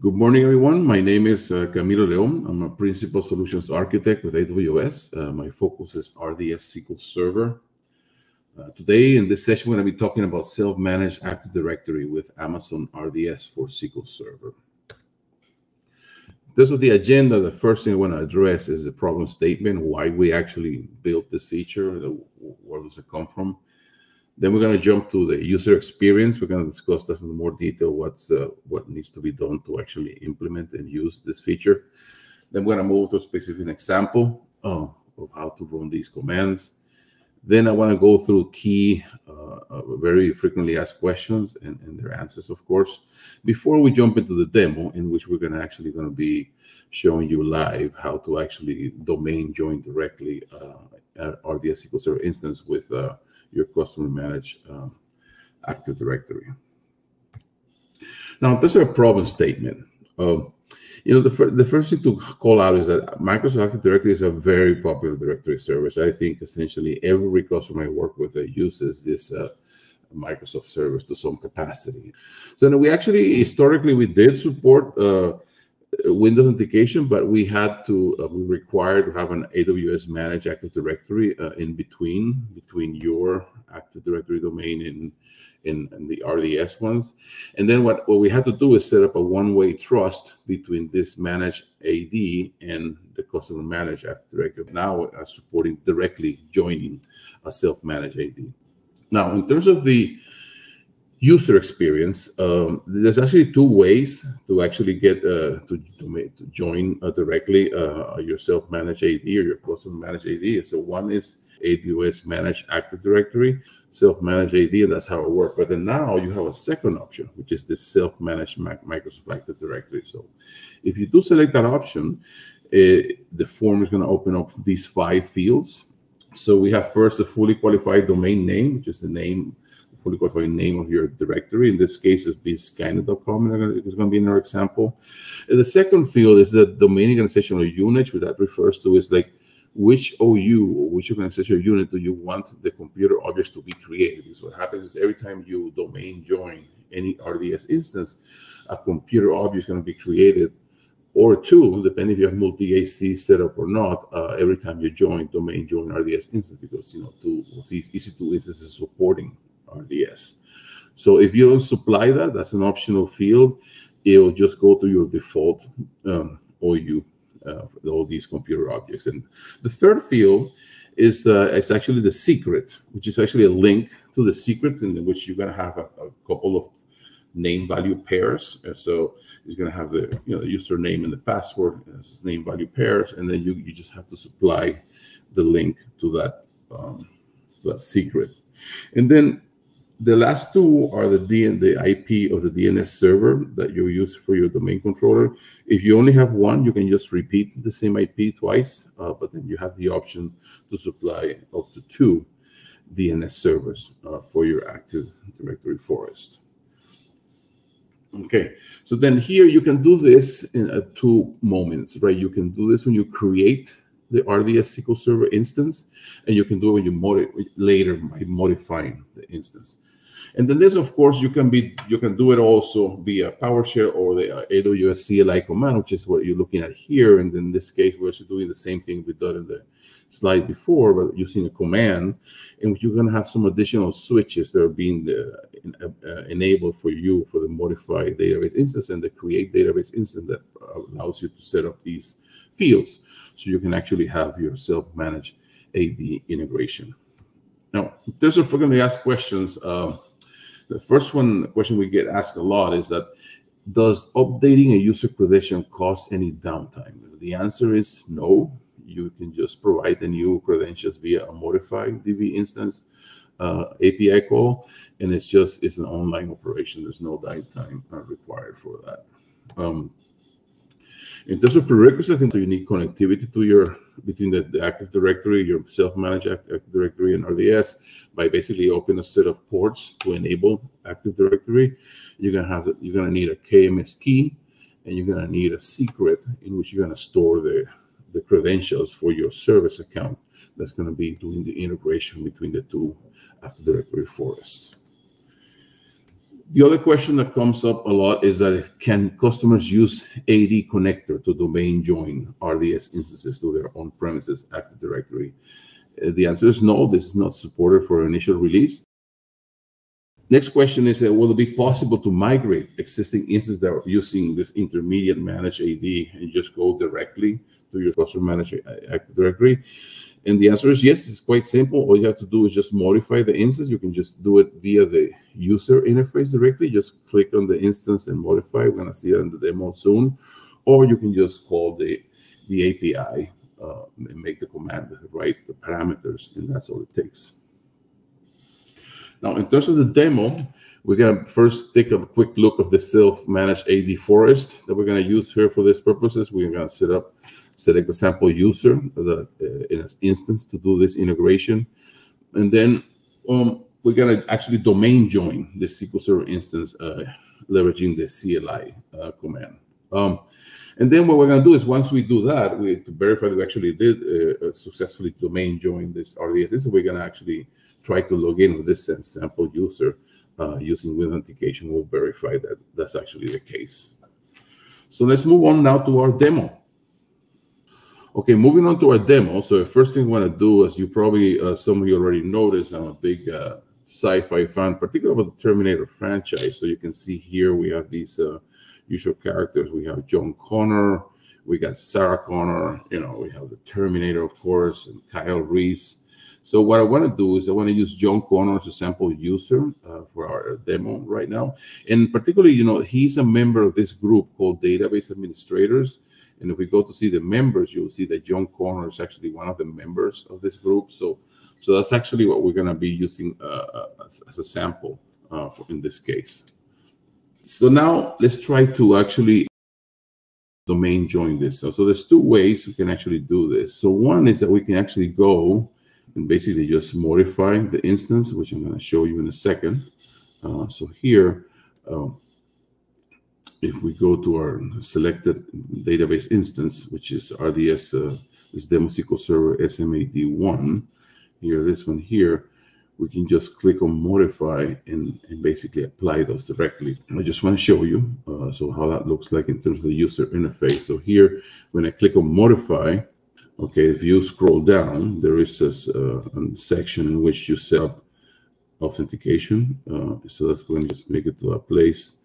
Good morning, everyone. My name is uh, Camilo Leon. I'm a Principal Solutions Architect with AWS. Uh, my focus is RDS SQL Server. Uh, today, in this session, we're going to be talking about self-managed Active Directory with Amazon RDS for SQL Server. This is the agenda. The first thing I want to address is the problem statement, why we actually built this feature, where does it come from. Then we're going to jump to the user experience. We're going to discuss this in more detail, what's uh, what needs to be done to actually implement and use this feature. Then we're going to move to a specific example uh, of how to run these commands. Then I want to go through key, uh, uh, very frequently asked questions and, and, their answers, of course, before we jump into the demo, in which we're going to actually going to be showing you live how to actually domain join directly uh, RDS SQL Server instance with uh, your customer managed um, Active Directory. Now, there's a problem statement. Um, you know, the, fir the first thing to call out is that Microsoft Active Directory is a very popular directory service. I think essentially every customer I work with uses this uh, Microsoft service to some capacity. So we actually, historically, we did support uh, Windows authentication, but we had to, uh, we required to have an AWS managed Active Directory uh, in between, between your Active Directory domain and, in, in the RDS ones. And then what, what we had to do is set up a one-way trust between this managed AD and the customer managed Active Directory. Now uh, supporting directly joining a self-managed AD. Now, in terms of the user experience, um, there's actually two ways to actually get uh, to, to, to, join uh, directly uh, your self-managed AD or your customer managed AD. So one is AWS Managed Active Directory, self-managed AD, and that's how it works. But then now you have a second option, which is this self-managed Microsoft Active Directory. So if you do select that option, uh, the form is going to open up these five fields. So we have first a fully qualified domain name, which is the name fully qualified name of your directory. In this case, it's bskynet.com. It's going to be another example. And the second field is the domain organization or unit, which that refers to is like which OU or which organizational unit do you want the computer objects to be created. So what happens is every time you domain join any RDS instance, a computer object is going to be created or two, depending if you have multi-AZ set up or not, uh, every time you join domain join RDS instance, because you know, two these EC2 instances supporting RDS. So if you don't supply that, that's an optional field. It will just go to your default um, OU uh, all these computer objects. And the third field is uh, is actually the secret, which is actually a link to the secret in which you're going to have a, a, couple of name value pairs. And so you're going to have the you know the username and the password as name value pairs, and then you, you just have to supply the link to that um, to that secret. And then the last two are the DN, the IP of the DNS server that you use for your domain controller. If you only have one, you can just repeat the same IP twice, uh, but then you have the option to supply up to two DNS servers uh, for your Active Directory forest. Okay, so then here you can do this in uh, two moments, right? You can do this when you create the RDS SQL Server instance, and you can do it when you later by modifying the instance. And then this, of course, you can be you can do it also via PowerShell or the uh, AWS CLI command, which is what you're looking at here. And in this case, we're actually doing the same thing we did in the slide before, but using a command in which you're going to have some additional switches that are being uh, uh, enabled for you for the modified database instance and the create database instance that allows you to set up these fields so you can actually have your self-managed AD integration. Now, there's a frequently asked questions. Uh, the first one the question we get asked a lot is that does updating a user credential cost any downtime? The answer is no. You can just provide the new credentials via a modified DB instance uh, API call, and it's just it's an online operation. There's no downtime uh, required for that. Um, in terms of prerequisites, you need connectivity to your between the, the Active Directory, your self-managed Active Directory, and RDS by basically opening a set of ports to enable Active Directory. You're gonna have you're gonna need a KMS key, and you're gonna need a secret in which you're gonna store the the credentials for your service account that's going to be doing the integration between the two Active Directory Forest. The other question that comes up a lot is that can customers use AD connector to domain join RDS instances to their on-premises Active Directory? Uh, the answer is no, this is not supported for initial release. Next question is, uh, will it be possible to migrate existing instances that are using this intermediate managed AD and just go directly to your customer managed Active Directory? And the answer is yes, it's quite simple. All you have to do is just modify the instance. You can just do it via the user interface directly. Just click on the instance and modify. We're going to see it in the demo soon. Or you can just call the, the API uh, and make the command write the parameters, and that's all it takes. Now, in terms of the demo, we're going to first take a quick look of the self-managed AD forest that we're going to use here for these purposes. We're going to set up select the sample user the, uh, in an instance to do this integration. And then um, we're going to actually domain join the SQL Server instance uh, leveraging the CLI uh, command. Um, and then what we're going to do is once we do that, we to verify that we actually did uh, successfully domain join this RDS, we're going to actually try to log in with this sample user uh, using with authentication. We'll verify that that's actually the case. So let's move on now to our demo. Okay, moving on to our demo. So the first thing we want to do, is you probably, uh, some of you already noticed, I'm a big uh, sci-fi fan, particularly about the Terminator franchise. So you can see here we have these uh, usual characters. We have John Connor, we got Sarah Connor, you know, we have the Terminator, of course, and Kyle Reese. So what I want to do is I want to use John Connor as a sample user uh, for our demo right now. And particularly, you know, he's a member of this group called Database Administrators. And if we go to see the members, you'll see that John Connor is actually one of the members of this group. So, so that's actually what we're going to be using uh, uh, as, as, a sample uh, for, in this case. So now let's try to actually domain join this. So, so there's two ways we can actually do this. So one is that we can actually go and basically just modify the instance, which I'm going to show you in a second. Uh, so here, um, if we go to our selected database instance, which is RDS, uh, this demo SQL Server SMAD1, here, this one here, we can just click on modify and, and basically apply those directly. I just want to show you uh, so how that looks like in terms of the user interface. So here, when I click on modify, okay, if you scroll down, there is this uh, a section in which you set up authentication. Uh, so that's going to just make it to a place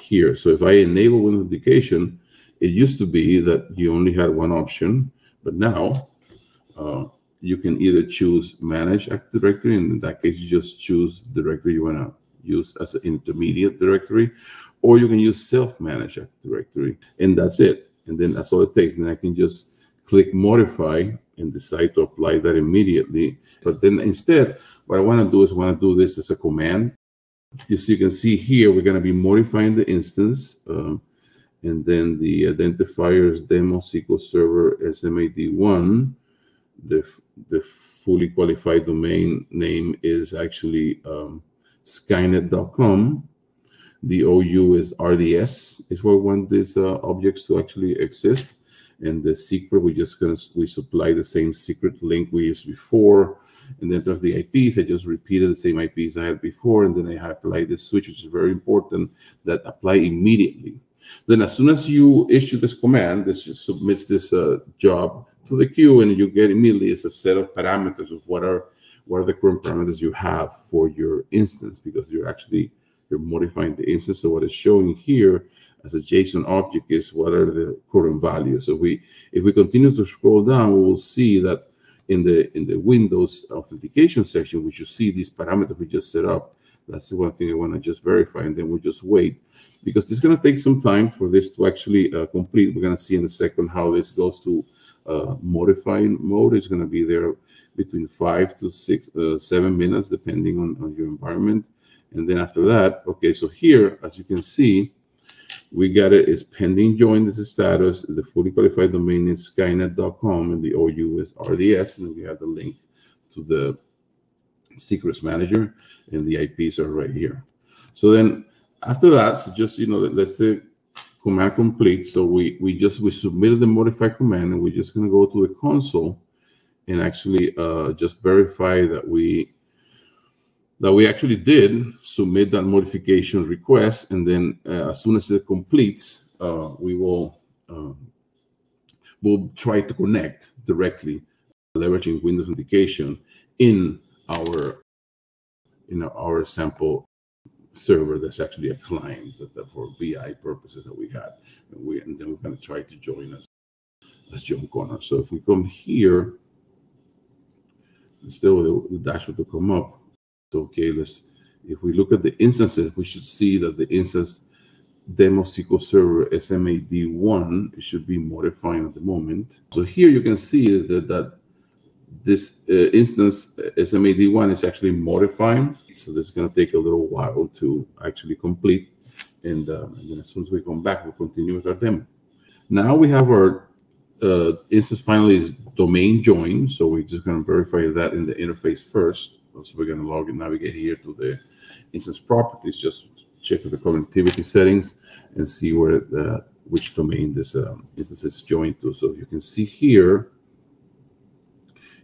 here. So if I enable Windows Authentication, it used to be that you only had one option, but now uh, you can either choose Manage Active Directory, and in that case, you just choose the directory you want to use as an intermediate directory, or you can use Self-Manage Active Directory, and that's it. And then that's all it takes. And I can just click Modify and decide to apply that immediately. But then instead, what I want to do is I want to do this as a command as you can see here, we're going to be modifying the instance. Um, and then the identifiers demo SQL Server SMAD1, the, the fully qualified domain name is actually um, skynet.com. The OU is RDS, is where we want these uh, objects to actually exist. And the secret, we just gonna we supply the same secret link we used before. And then there's the IPs. I just repeated the same IPs I had before, and then I apply this switch, which is very important, that apply immediately. Then as soon as you issue this command, this just submits this uh, job to the queue, and you get immediately is a set of parameters of what are what are the current parameters you have for your instance, because you're actually you're modifying the instance. So what is showing here as a JSON object is what are the current values. So we if we continue to scroll down, we will see that in the in the Windows authentication section, we should see these parameters we just set up. That's the one thing I want to just verify, and then we'll just wait because it's going to take some time for this to actually uh, complete. We're going to see in a second how this goes to uh, modifying mode. It's going to be there between five to six, uh, seven minutes, depending on, on your environment. And then after that, okay, so here, as you can see, we got it. It's pending join. This is status. The fully qualified domain is skynet.com and the OU is RDS. And we have the link to the secrets manager and the IPs are right here. So then after that, so just, you know, let's say command complete. So we, we just, we submitted the modify command and we're just going to go to the console and actually uh, just verify that we that we actually did submit that modification request. And then uh, as soon as it completes, uh, we will um, we'll try to connect directly, leveraging Windows Authentication in our in our sample server that's actually a client that, that for VI purposes that we had. And, we, and then we're going to try to join us as John Connor. So if we come here, still the, the dashboard to come up. So, okay, let's, if we look at the instances, we should see that the instance demo SQL Server SMAD1 should be modifying at the moment. So here you can see is that, that this uh, instance uh, SMAD1 is actually modifying. So this is going to take a little while to actually complete. And, um, and, then as soon as we come back, we'll continue with our demo. Now we have our uh, instance finally is domain join. So we're just going to verify that in the interface first. So we're going to log and navigate here to the instance properties, just check the connectivity settings and see where the, which domain this um, instance is joined to. So if you can see here,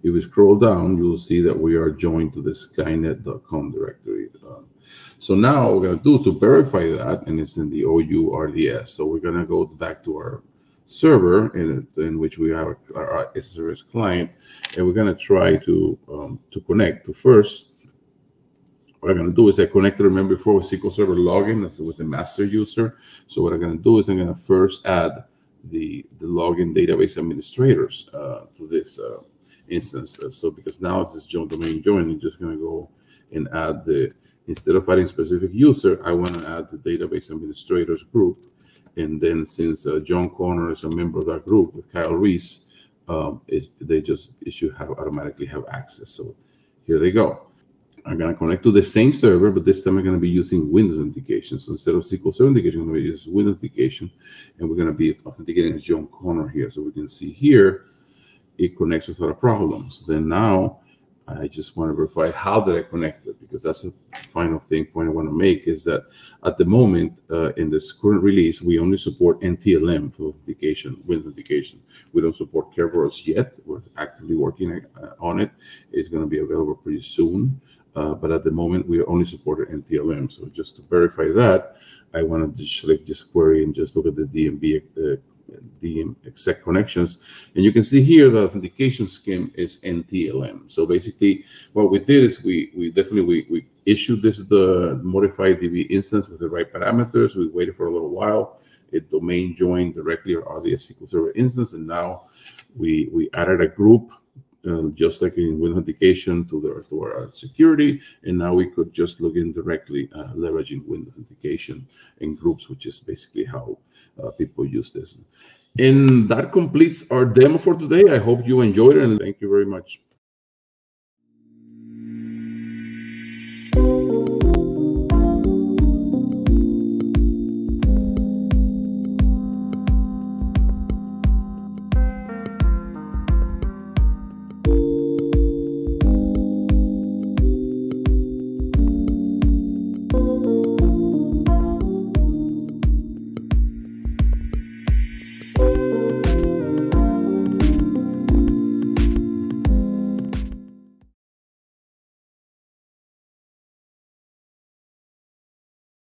if we scroll down, you'll see that we are joined to the skynet.com directory. Uh, so now we're going to do to verify that, and it's in the OU RDS. So we're going to go back to our server in, in which we have our SSRS client, and we're going to try to um, to connect to first. What I'm going to do is I connected, remember before with SQL Server login, that's with the master user. So what I'm going to do is I'm going to first add the, the login database administrators uh, to this uh, instance. Uh, so because now it's this is join domain join, I'm just going to go and add the, instead of adding specific user, I want to add the database administrators group. And then since uh, John Connor is a member of that group with Kyle Reese, um, it, they just it should have automatically have access. So here they go. I'm going to connect to the same server, but this time I'm going to be using Windows authentication. So instead of SQL Server authentication, I'm going to use Windows authentication, and we're going to be authenticating as John Connor here. So we can see here it connects without a problem. So then now I just want to verify how did I connect it because that's the final thing point I want to make is that at the moment uh, in this current release we only support NTLM for authentication, with authentication. We don't support Kerberos yet. We're actively working uh, on it. It's going to be available pretty soon. Uh, but at the moment we are only support NTLM. So just to verify that, I want to just select this query and just look at the DMV uh, the exec connections. And you can see here the authentication scheme is NTLM. So basically what we did is we, we definitely, we, we issued this, the modified DB instance with the right parameters. We waited for a little while. It domain joined directly our RDS SQL Server instance. And now we, we added a group uh, just like in Windows Authentication to, the, to our security. And now we could just log in directly, uh, leveraging Windows Authentication in groups, which is basically how uh, people use this. And that completes our demo for today. I hope you enjoyed it and thank you very much.